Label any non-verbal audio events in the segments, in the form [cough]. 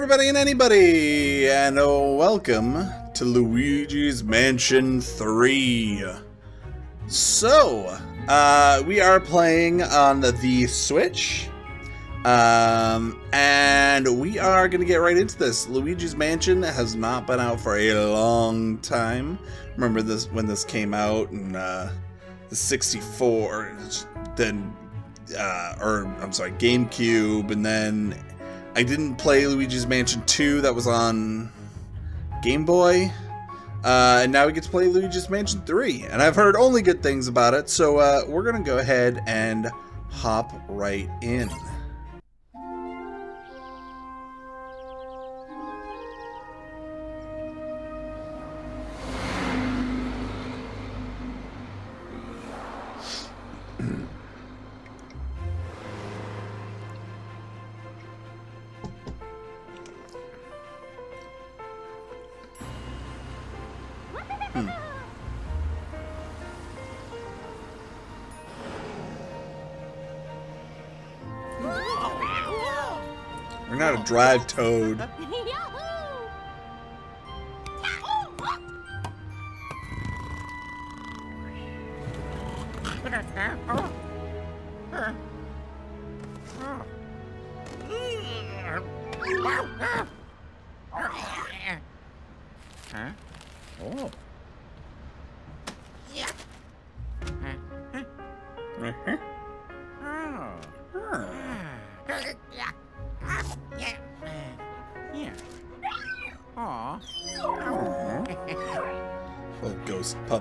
Everybody and anybody, and oh, welcome to Luigi's Mansion 3. So, uh, we are playing on the Switch, um, and we are going to get right into this. Luigi's Mansion has not been out for a long time. Remember this when this came out in uh, the 64, then, uh, or I'm sorry, GameCube, and then I didn't play Luigi's Mansion 2 that was on Game Boy. Uh, and now we get to play Luigi's Mansion 3. And I've heard only good things about it, so uh, we're going to go ahead and hop right in. Drive toad.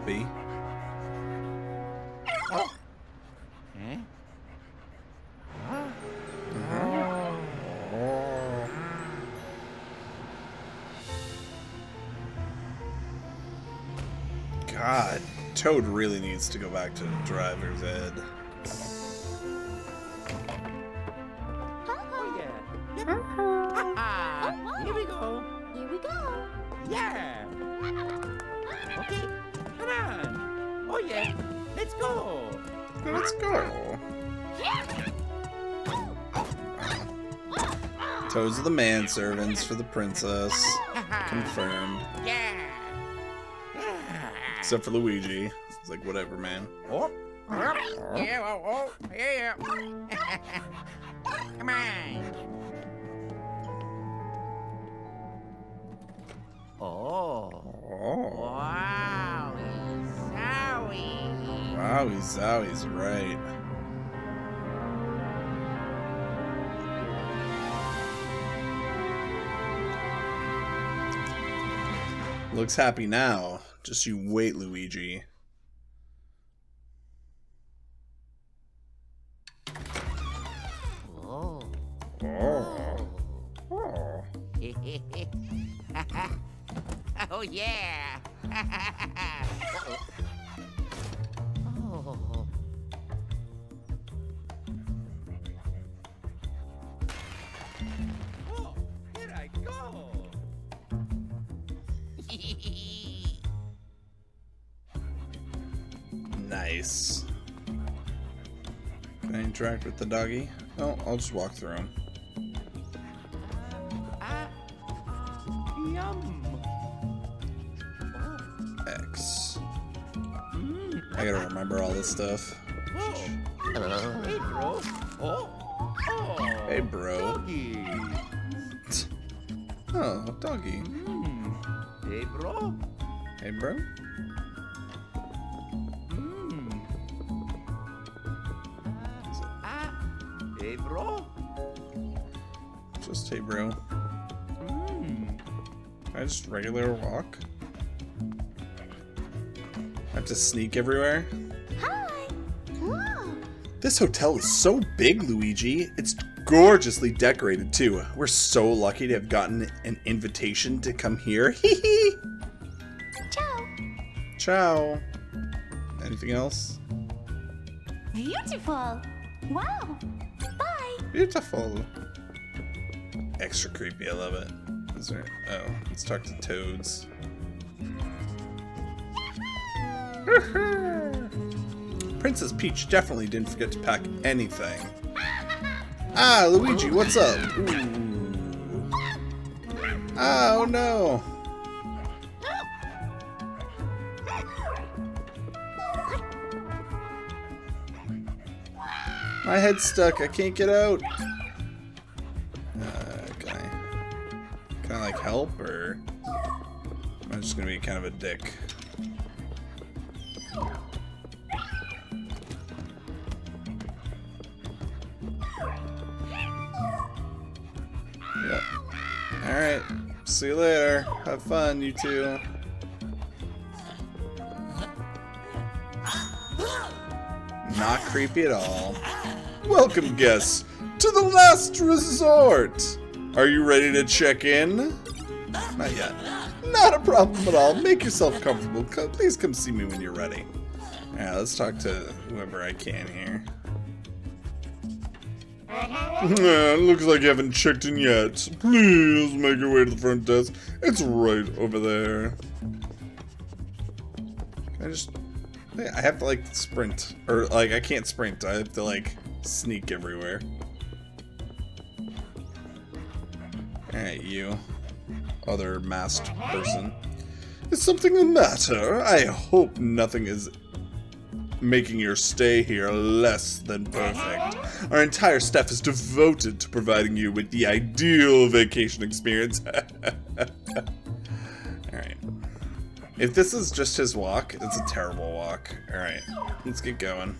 Eh? God, Toad really needs to go back to driver's ed. The manservants for the princess. Confirmed. Yeah. Yeah. Except for Luigi. It's like, whatever, man. Oh. Oh. Yeah. Oh. oh. Yeah. Come on. Oh. Oh. Wow. Zowie. Wowie zowie's right. Looks happy now. Just you wait, Luigi. The doggy? Oh, I'll just walk through him. ah. Yum. X. Mm. I gotta remember all this stuff. Oh. Hey, bro. Oh. Oh. Hey, bro. Doggy. Oh, doggy. Mm. Hey, bro. Hey, bro. Hey, bro. Mm. Can I just regular walk? I have to sneak everywhere? Hi. Whoa. This hotel is so big, Luigi. It's gorgeously decorated, too. We're so lucky to have gotten an invitation to come here. [laughs] Hee hee. Ciao. Ciao. Anything else? Beautiful. Wow. Bye. Beautiful. Extra creepy, I love it. Is there... Oh, let's talk to Toads. [laughs] Princess Peach definitely didn't forget to pack anything. Ah, Luigi, what's up? Ooh. Oh no! My head's stuck. I can't get out. Help or am I just gonna be kind of a dick? Yep. Alright. See you later. Have fun, you two. Not creepy at all. Welcome, guests, to the last resort. Are you ready to check in? Not yet. Not a problem at all. Make yourself comfortable. Co- Please come see me when you're ready. Yeah, let's talk to whoever I can here. Yeah, looks like you haven't checked in yet. Please make your way to the front desk. It's right over there. I just... I have to, like, sprint. Or, like, I can't sprint. I have to, like, sneak everywhere. Alright, you. Other masked person. Is something the matter? I hope nothing is making your stay here less than perfect. Our entire staff is devoted to providing you with the ideal vacation experience. [laughs] Alright. If this is just his walk, it's a terrible walk. Alright, let's get going.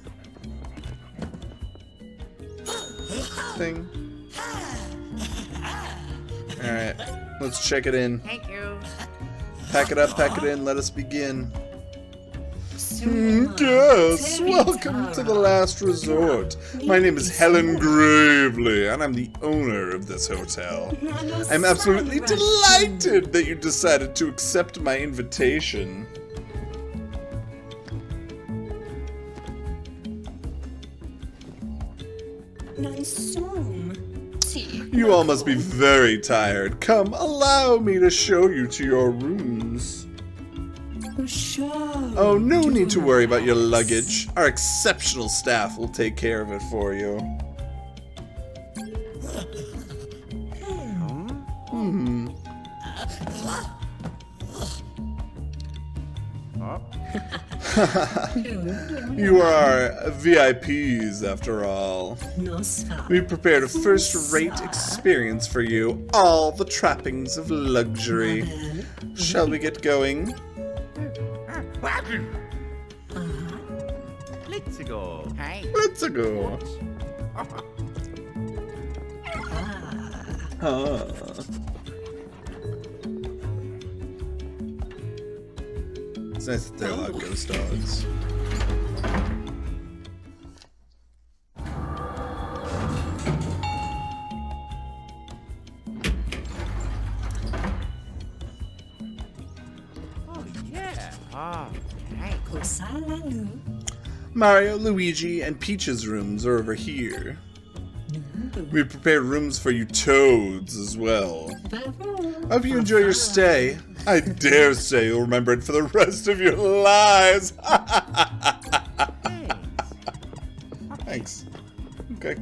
Thing. Alright, let's check it in. Thank you. Pack it up, pack it in, let us begin. Suma, Yes, welcome to the last resort. My name is Hellen Gravely, and I'm the owner of this hotel. I'm absolutely delighted that you decided to accept my invitation. You all must be very tired. Come, allow me to show you to your rooms. Oh, no need to worry about your luggage. Our exceptional staff will take care of it for you. Hmm. [laughs] You are our VIPs, after all. We prepared a first-rate experience for you, all the trappings of luxury. Shall we get going? Let's go. Let's go. [laughs] Ah. ah. It's nice that of ghost dogs. Mario, Luigi, and Peach's rooms are over here. We prepared rooms for you toads as well. Hope you enjoy your stay. I dare say you'll remember it for the rest of your lives. Thanks. Thanks. Okay.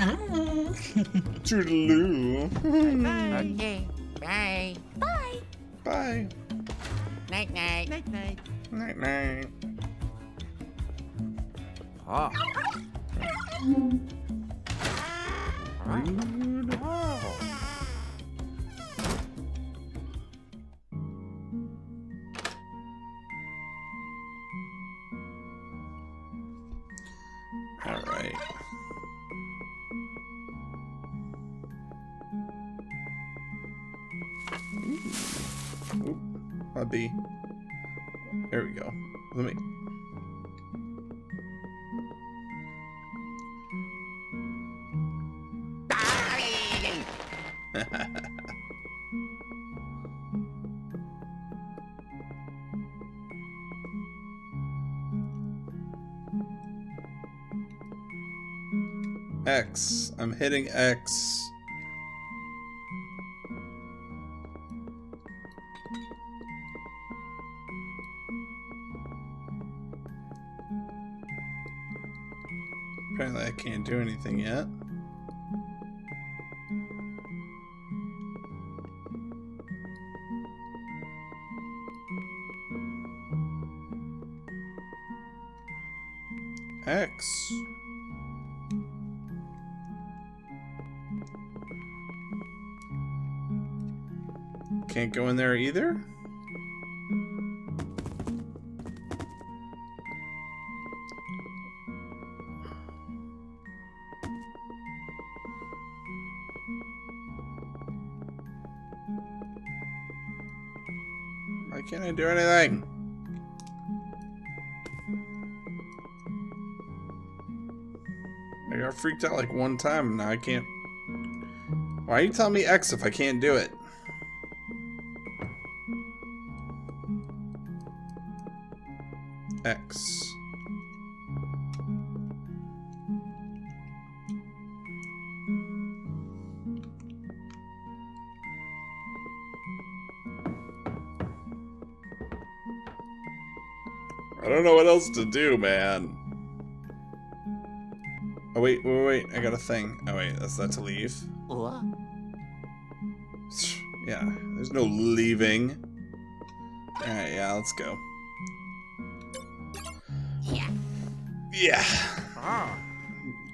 Ah. Toodaloo. Okay. Bye. Bye. Bye. Night night. Night night. Night night. Oh. Oh. Right. Mm. Oop, a B. There we go. Let me. I'm hitting X. Apparently I can't do anything yet. X. Can't go in there either? Why can't I do anything? I got freaked out like one time and now I can't. Why are you telling me X if I can't do it? X. I don't know what else to do, man. Oh, wait, wait, wait, I got a thing. Oh, wait, that's that to leave? What? Yeah, there's no leaving. Alright, yeah, let's go. Yeah,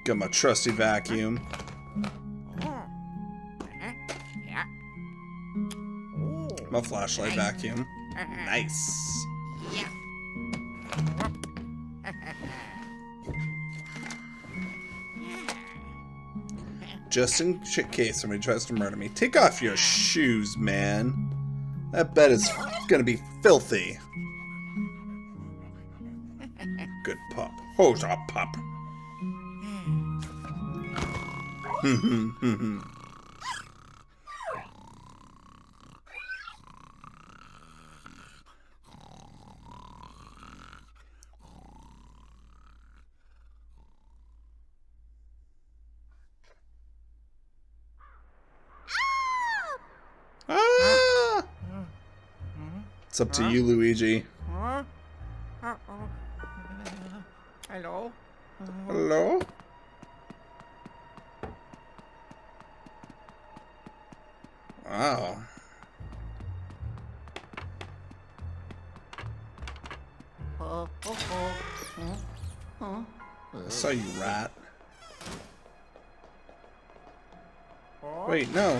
got my trusty vacuum. My flashlight vacuum. Nice. Just in case somebody tries to murder me. Take off your shoes, man. That bed is gonna be filthy. Who's a pup? [laughs] ah! It's up to you, Luigi.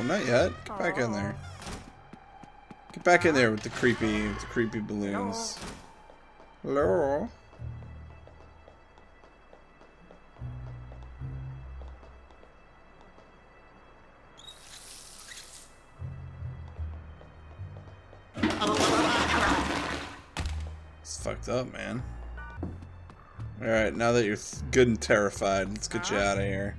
Not yet. Get back in there. Get back in there with the creepy, with the creepy balloons. Hello? It's fucked up, man. Alright, now that you're good and terrified, let's get you out of here.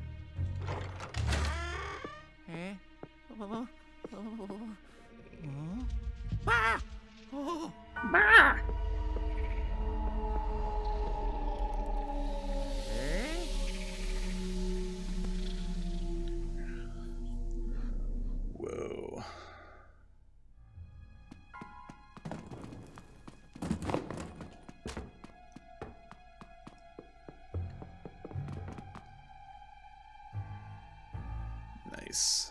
Nice.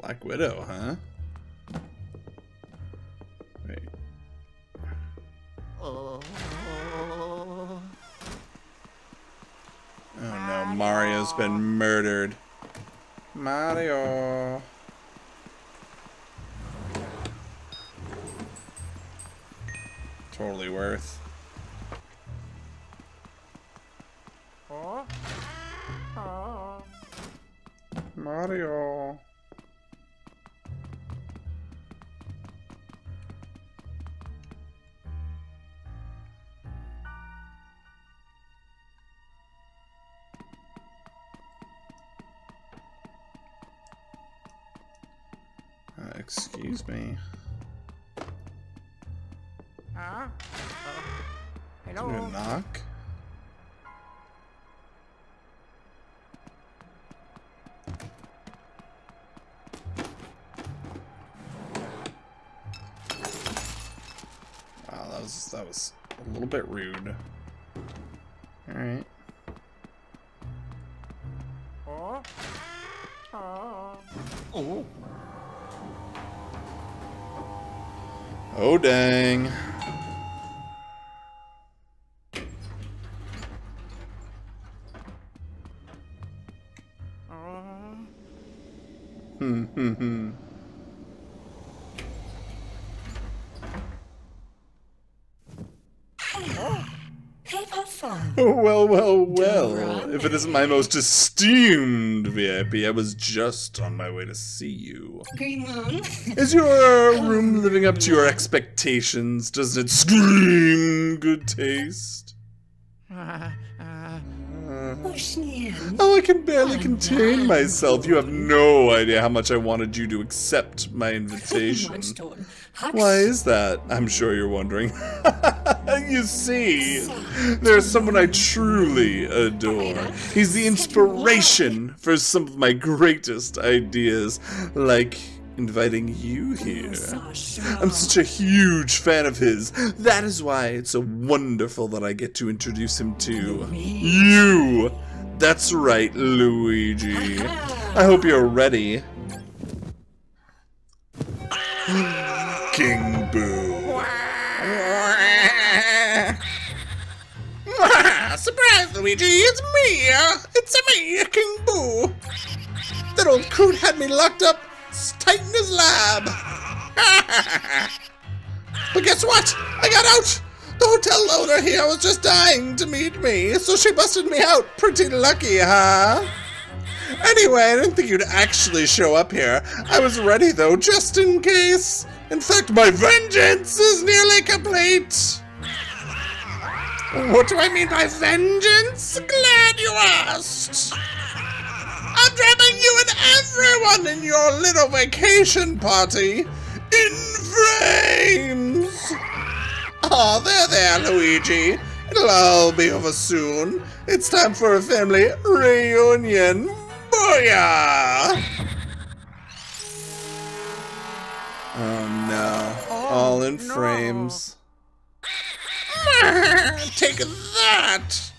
Black Widow, huh? Wait. Oh. Oh no, Mario's been murdered. Mario. Totally worth. Little bit rude. All right. Oh. Oh. Oh. Oh, dang. Hmm, hmm, hmm. Hey, Puffin. Oh, well, well, well. If it isn't my most esteemed VIP, I was just on my way to see you. Green Moon. Is your room living up to your expectations? Does it scream good taste? Uh, uh. Oh, I can barely Oh, contain myself. You have no idea how much I wanted you to accept my [laughs] invitation. Why is that? I'm sure you're wondering. [laughs] you see, there's someone I truly adore. He's the inspiration for some of my greatest ideas, like inviting you here. I'm such a huge fan of his. That is why it's so wonderful that I get to introduce him to you. That's right, Luigi. I hope you're ready. [laughs] King Surprise, Luigi! It's me! uh, It's me, King Boo! That old coot had me locked up tight in his lab! [laughs] but guess what? I got out! The hotel owner here was just dying to meet me, so she busted me out. Pretty lucky, huh? Anyway, I didn't think you'd actually show up here. I was ready, though, just in case. In fact, my vengeance is nearly complete. What do I mean by vengeance? Glad you asked. I'm trapping you and everyone in your little vacation party in flames. Oh, there, there, Luigi. It'll all be over soon. It's time for a family reunion. Booyah! Oh no. Oh, all in no. frames. Take that!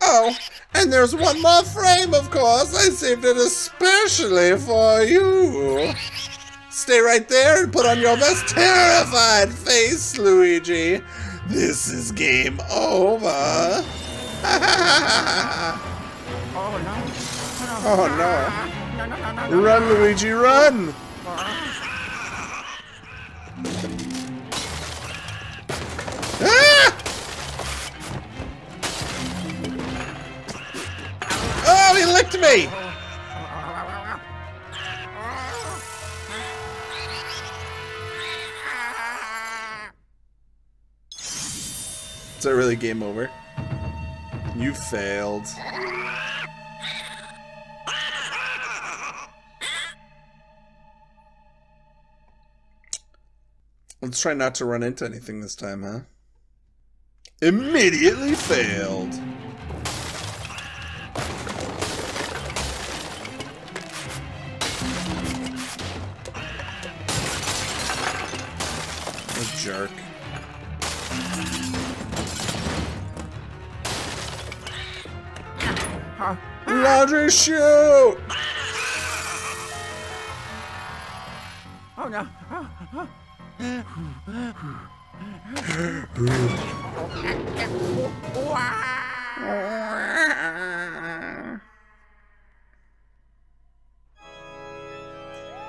Oh, and there's one more frame, of course. I saved it especially for you. Stay right there and put on your most terrified face, Luigi. This is game over. [laughs] oh no. Run, Luigi, run! Ah! Oh, he licked me! Is that really game over? You failed. Let's try not to run into anything this time, huh? Immediately failed. A jerk. Laundry chute! Oh no.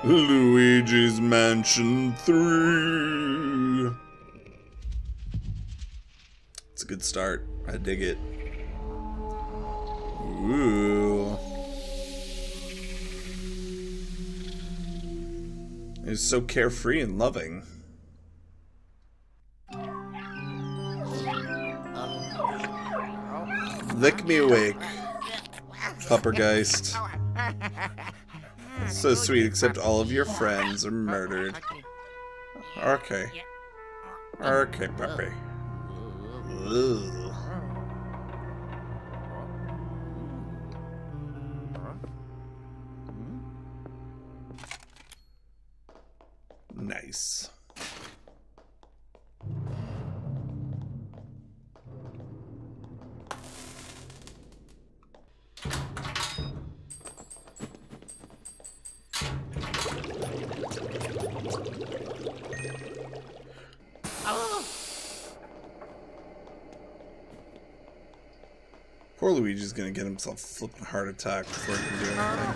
Luigi's Mansion 3. It's a good start. I dig it. Ooh. It's so carefree and loving. Lick me awake, Puppergeist. So sweet, except all of your friends are murdered. Okay. Okay, puppy. Nice. Poor Luigi's gonna get himself a flipping heart attack before he can do uh.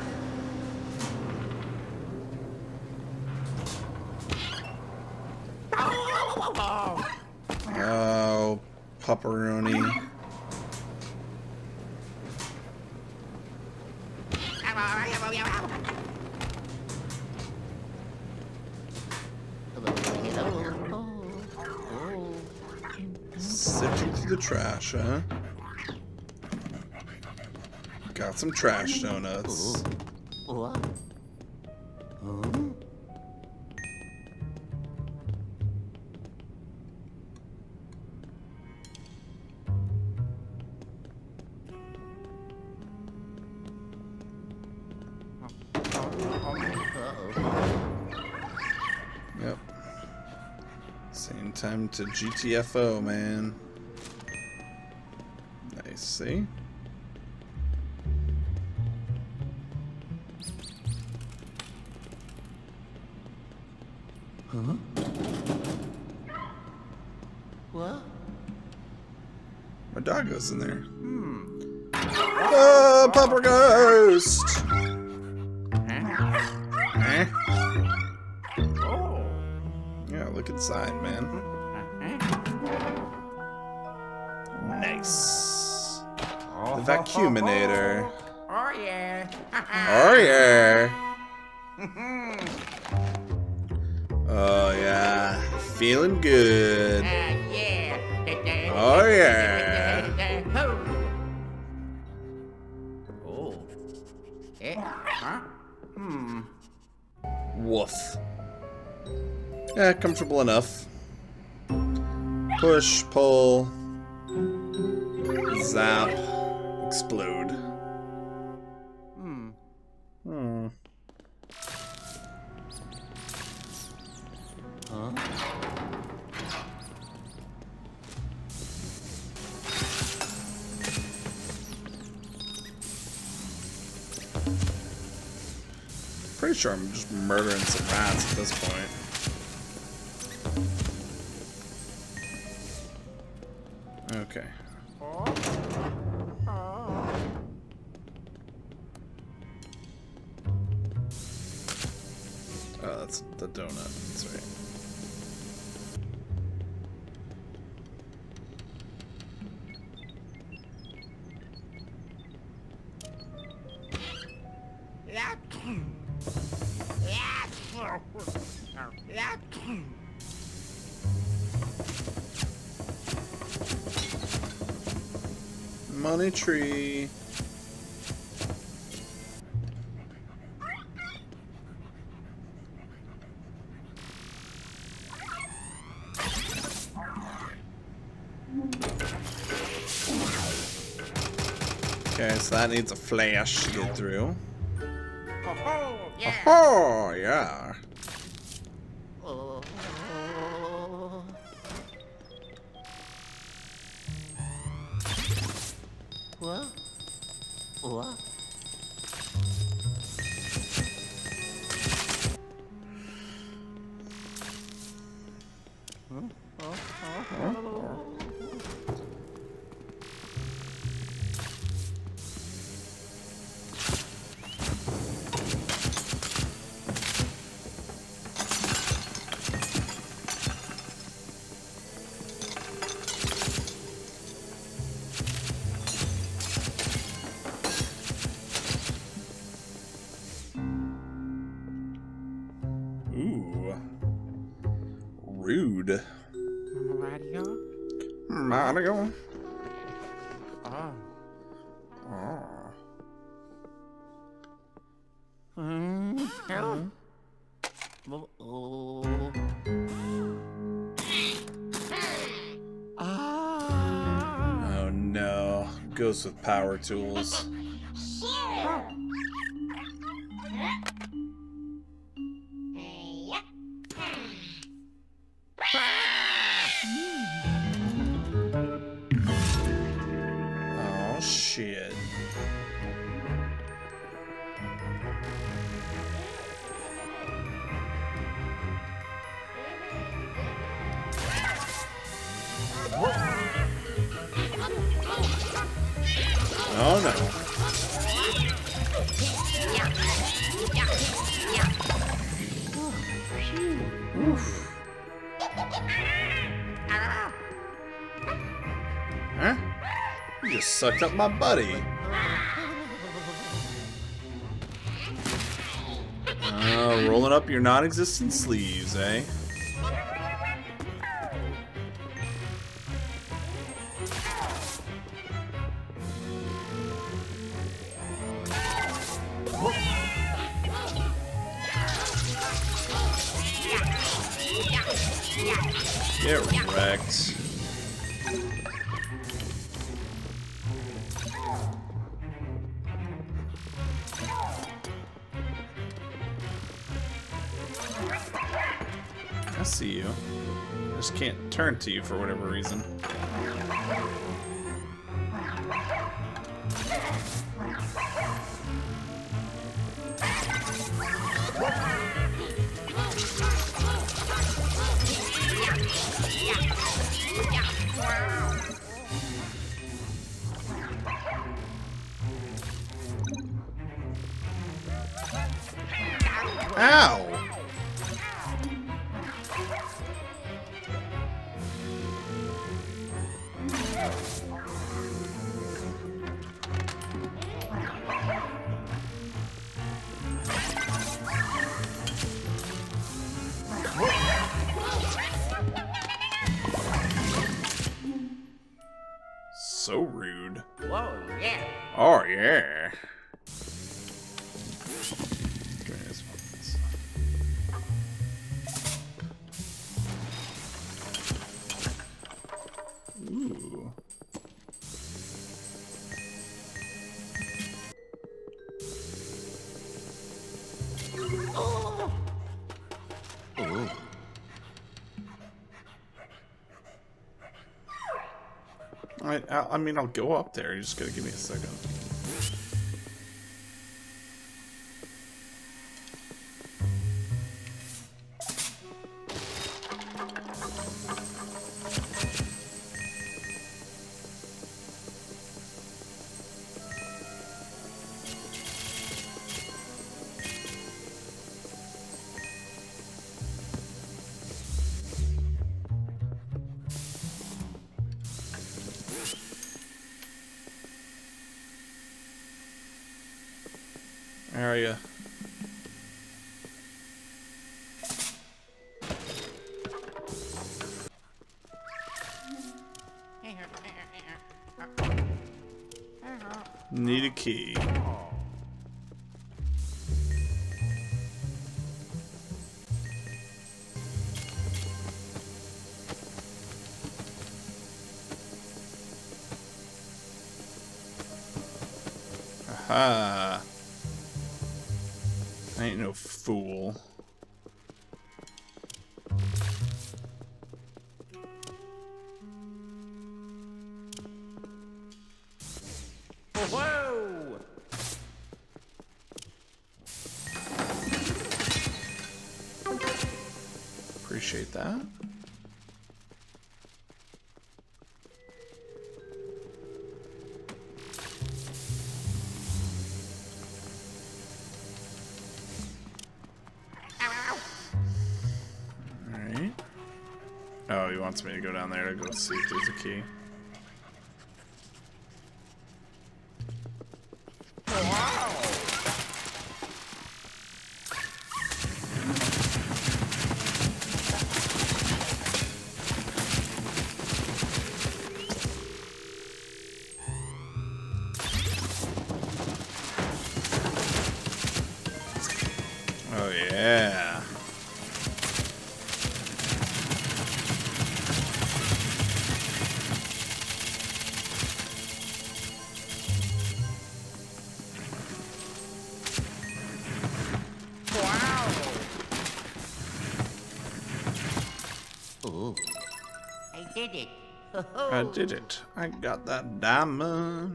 anything. Oh, pepperoni. Sifting through the trash, huh? Some trash donuts. Yep. Same time to GTFO, man. What? My dog goes in there. Hmm. Oh, Pupper Ghost! Eh? Oh. Yeah, look inside, man. Nice. The vacuuminator. Oh yeah. [laughs] Oh, yeah. Feeling good. yeah. Oh, [laughs] yeah. Oh. Eh? Huh? Hmm. Woof. Yeah, comfortable enough. Push, pull, zap, sure I'm just murdering some rats at this point. Money tree. Okay, so that needs a flash to get through. Oh, yeah. Oh, yeah. Mario. Oh. Oh. Hmm. Oh. Oh. Ah. Oh no. Goes with power tools. Up my buddy. Uh, rolling up your non-existent sleeves, eh? I see you. I just can't turn to you for whatever reason. I, mean, I'll go up there. You're just gonna give me a second. Need a key. Oh, he wants me to go down there to go see if there's a key. Did it. I got that diamond.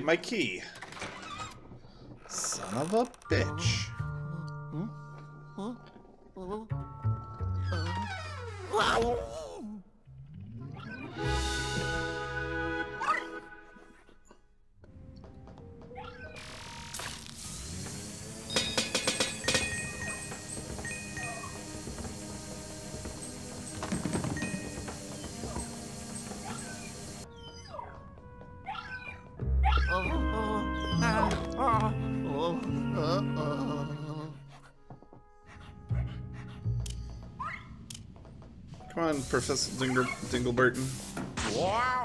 my key. on, Professor Dingle Dingleburton? Wow.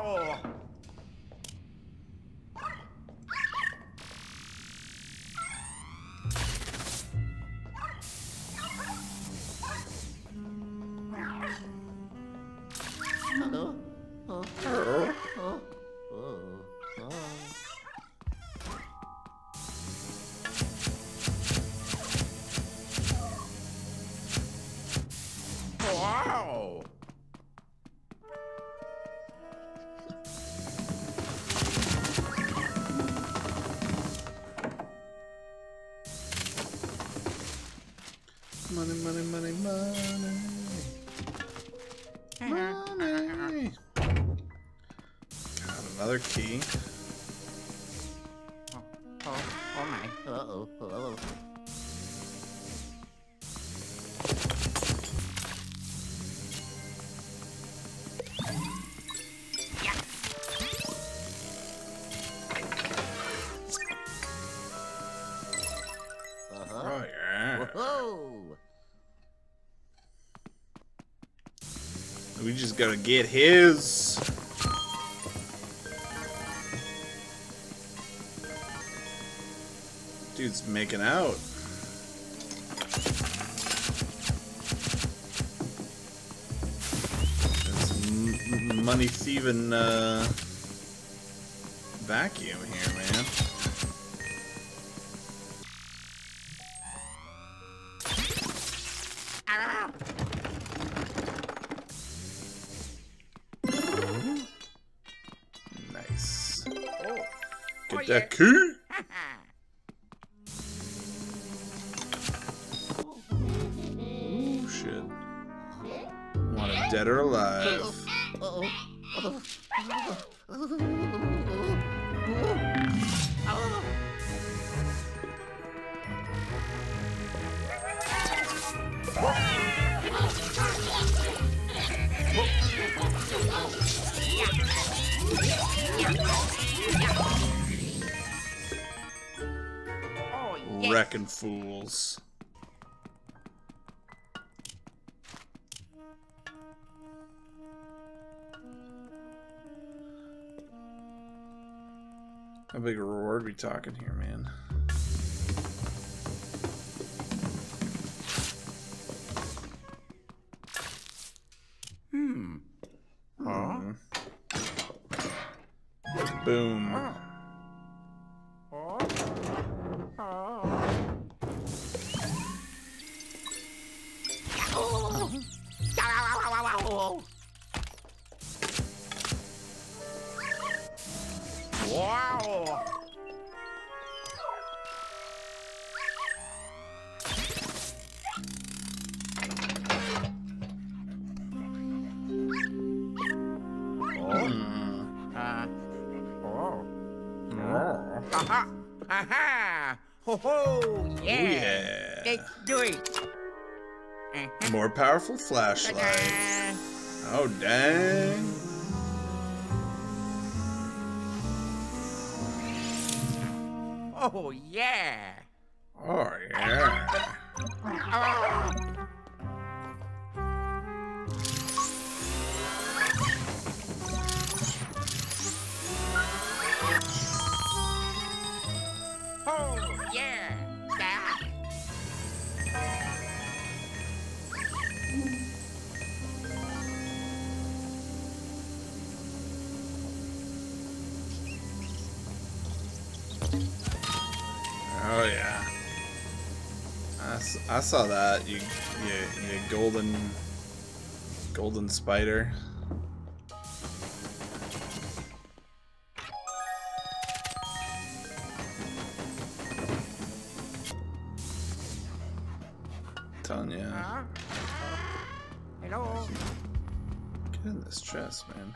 We just gotta get his. Dude's making out. That's money thieving uh, vacuum here, man. talking here, man. Hmm. Mm-hmm. Huh? Boom. More powerful flashlight. Oh, dang. Oh, yeah. saw that. You, you, you golden, golden spider. Telling. Hello. Get in this chest, man.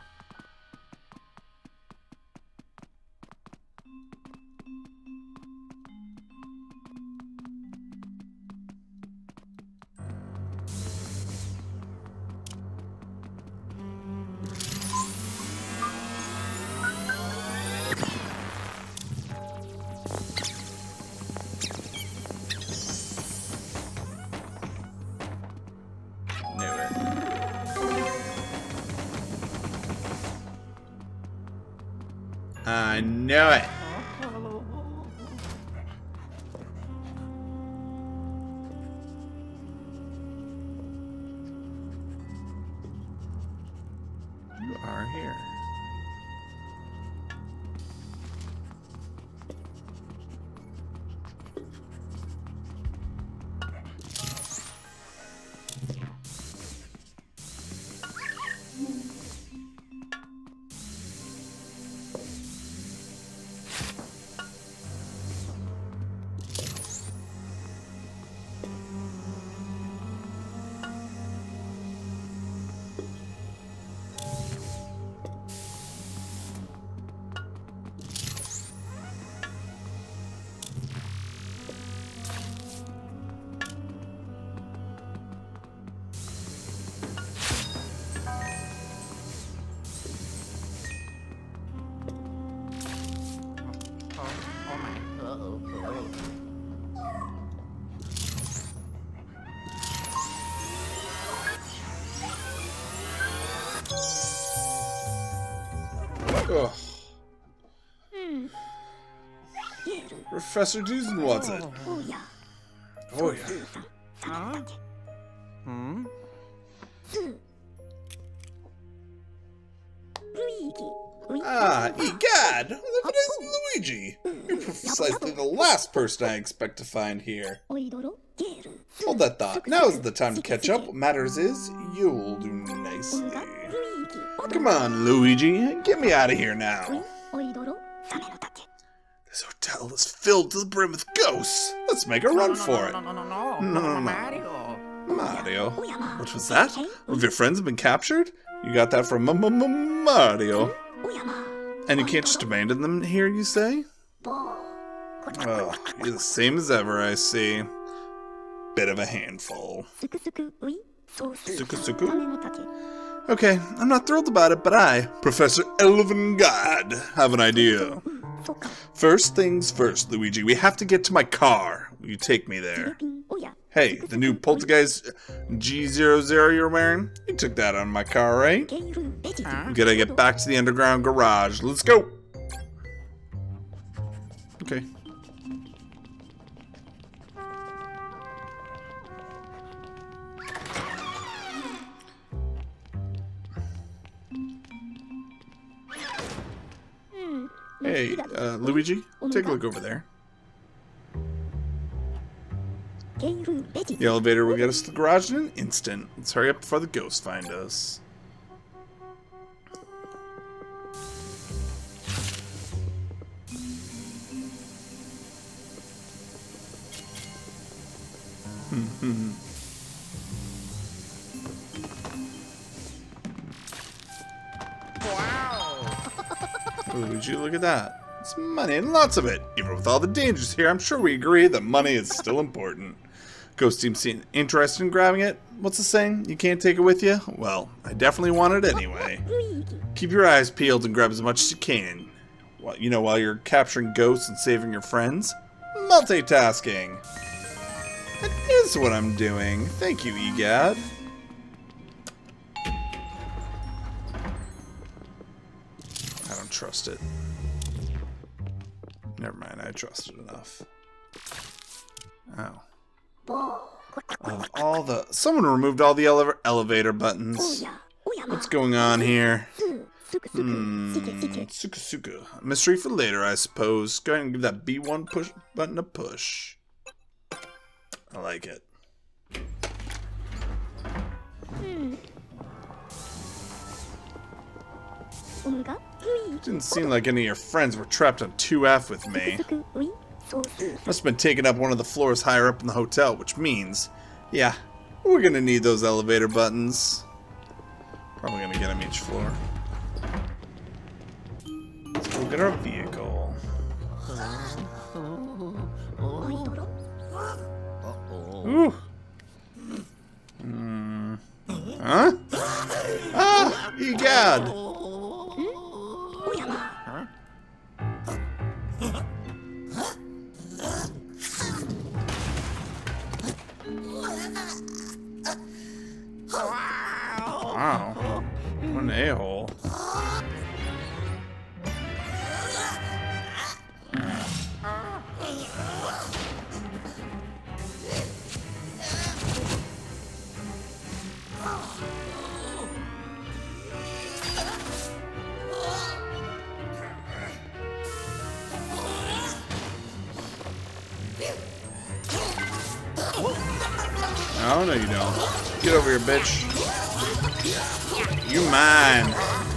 Professor Dusen wants it. Oh yeah. Oh yeah. Huh? Hmm? Ah, egad! Look at this, Luigi! You're precisely the last person I expect to find here. Hold that thought. Now is the time to catch up. What matters is, you'll do nicely. Come on, Luigi. Get me out of here now. This hotel is filled to the brim with ghosts. Let's make a run for it. No, no, no, no, Mario. Mario. What was that? Of your friends have been captured? You got that from mm, mm, mm, Mario. And you can't just abandon them here, you say? Oh, you're the same as ever, I see. Bit of a handful. Okay, I'm not thrilled about it, but I, Professor Elvin Gadd, have an idea. First things first, Luigi. We have to get to my car. Will you take me there? Hey, the new Poltergust G00 you're wearing? You took that on my car, right? Gotta get back to the underground garage. Let's go! Okay. Hey, uh, Luigi, take a look over there. The elevator will get us to the garage in an instant. Let's hurry up before the ghosts find us. Hmm. Wow. Luigi, look at that. It's money and lots of it. Even with all the dangers here, I'm sure we agree that money is still important. Ghost Team seemed interested in grabbing it. What's the saying? You can't take it with you? Well, I definitely want it anyway. Keep your eyes peeled and grab as much as you can. Well, you know, while you're capturing ghosts and saving your friends. Multitasking. That is what I'm doing. Thank you, Egad. trust it. Never mind, I trust it enough. Oh. Of all the... Someone removed all the elevator buttons. What's going on here? Hmm, suka suka. Mystery for later, I suppose. Go ahead and give that B1 push button a push. I like it. Hmm. Didn't seem like any of your friends were trapped on 2F with me. Must have been taking up one of the floors higher up in the hotel, which means, yeah, we're gonna need those elevator buttons. Probably gonna get them each floor. Let's go get our vehicle. Ooh. Mm. Huh? Ah! Egad! A-hole. Oh, no, you don't. Get over here, bitch. You mine.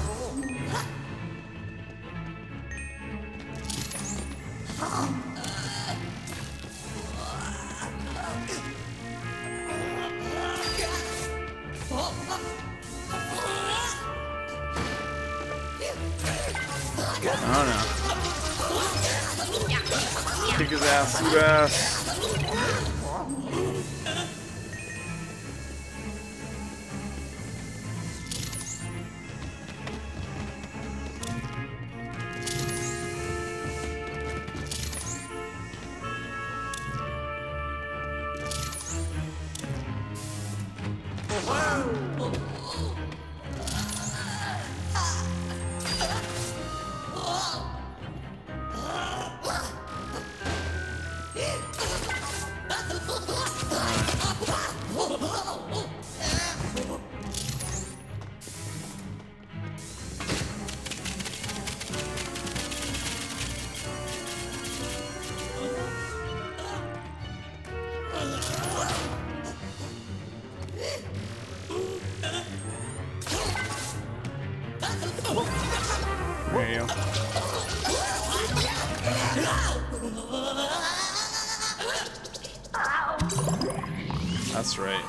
That's right.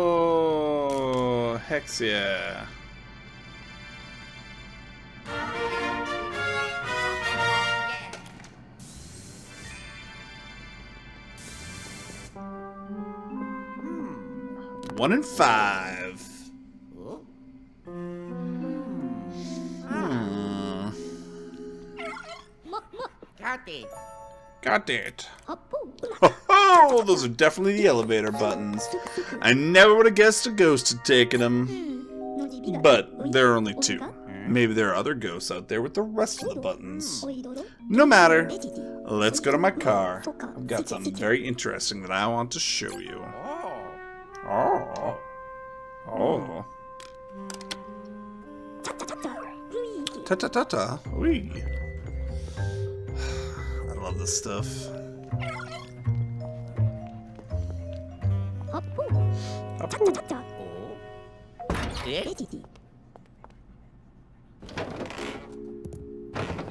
Oh, hex yeah. One in five. Hmm. Got it. Got it. Oh, those are definitely the elevator buttons. I never would have guessed a ghost had taken them. But there are only two. Maybe there are other ghosts out there with the rest of the buttons. No matter. Let's go to my car. I've got something very interesting that I want to show you. Oh. Oh. Oh. Ta ta ta ta. Wee. [sighs] I love this stuff. Oh.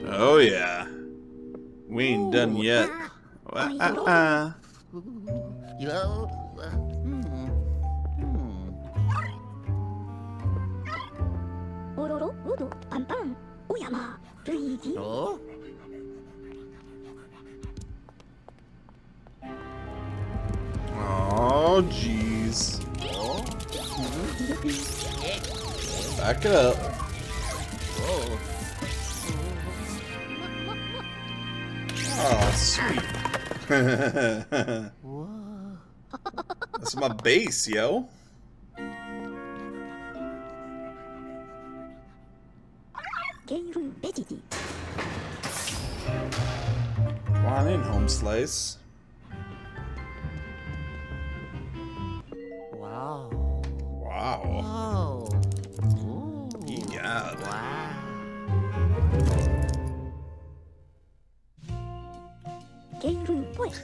oh yeah. We ain't done yet. Oh? Oh, gee. Back it up. Whoa. Oh, sweet. [laughs] That's my base, yo. Come on in, home slice. Wow. Wow. Oh. Yeah.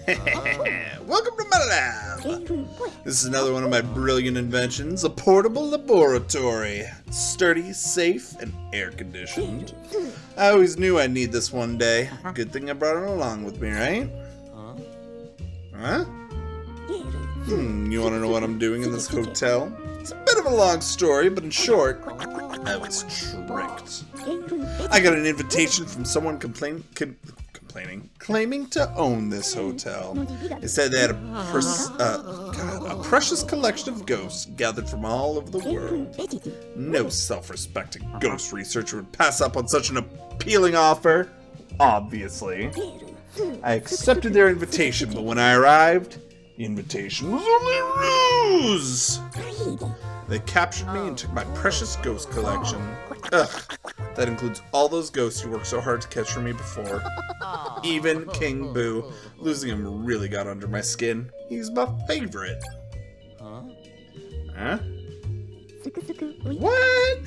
[laughs] Welcome to my lab! This is another one of my brilliant inventions, a portable laboratory. Sturdy, safe, and air-conditioned. I always knew I'd need this one day. Good thing I brought it along with me, right? Huh? Hmm, you want to know what I'm doing in this hotel? It's a bit of a long story, but in short, I was tricked. I got an invitation from someone complain, com complaining, claiming to own this hotel. They said they had a, pers uh, God, a precious collection of ghosts gathered from all over the world. No self-respecting ghost researcher would pass up on such an appealing offer, obviously. I accepted their invitation, but when I arrived, invitation was only a ruse! They captured me and took my precious ghost collection. Ugh, that includes all those ghosts you worked so hard to catch for me before. Even King Boo. Losing him really got under my skin. He's my favorite. Huh? Huh? What?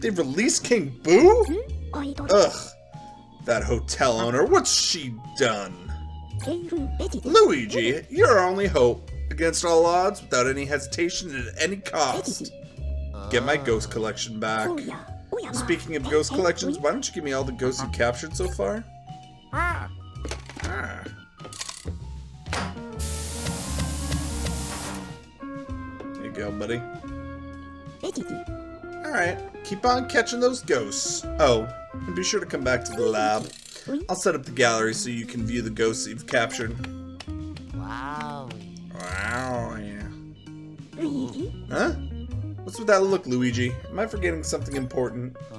They released King Boo? Ugh, that hotel owner, what's she done? Luigi, you're our only hope. Against all odds, without any hesitation and at any cost. Get my ghost collection back. Speaking of ghost collections, why don't you give me all the ghosts you captured so far? Ah. There you go, buddy. Alright, keep on catching those ghosts. Oh, and be sure to come back to the lab. I'll set up the gallery so you can view the ghosts you've captured. Wow. Wow, yeah. Luigi? Huh? What's with that look, Luigi? Am I forgetting something important? Huh?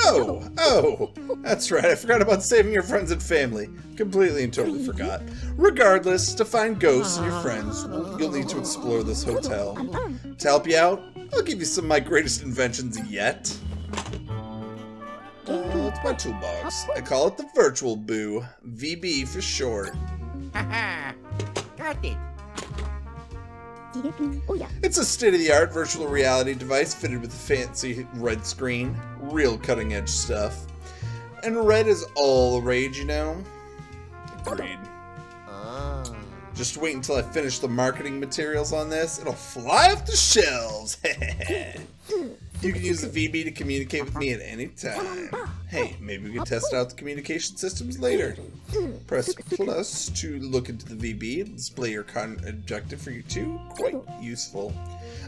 Oh, oh! That's right, I forgot about saving your friends and family. Completely and totally forgot. Regardless, to find ghosts and your friends, you'll need to explore this hotel. To help you out, I'll give you some of my greatest inventions yet call it my toolbox. I call it the virtual boo. VB for short. [laughs] Got it. Oh, it's a state-of-the-art virtual reality device fitted with a fancy red screen. Real cutting-edge stuff. And red is all the rage, you know? Agreed. Just wait until I finish the marketing materials on this. It'll fly off the shelves. [laughs] you can use the VB to communicate with me at any time. Hey, maybe we can test out the communication systems later. Press plus to look into the VB and display your con objective for you too. Quite useful.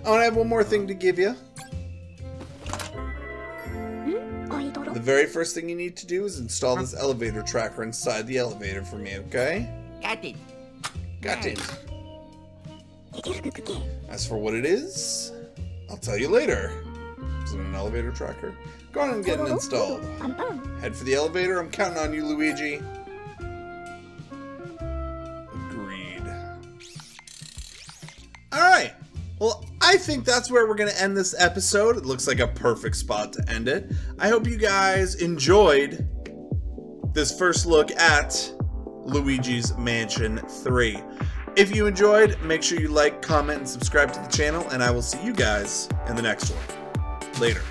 Oh, and I have one more thing to give you. The very first thing you need to do is install this elevator tracker inside the elevator for me, okay? Got it. Got it. [laughs] As for what it is, I'll tell you later. Is it an elevator tracker? Go on and get it installed. Head for the elevator. I'm counting on you, Luigi. Agreed. Alright. Well, I think that's where we're going to end this episode. It looks like a perfect spot to end it. I hope you guys enjoyed this first look at Luigi's Mansion 3. If you enjoyed, make sure you like, comment, and subscribe to the channel, and I will see you guys in the next one. Later.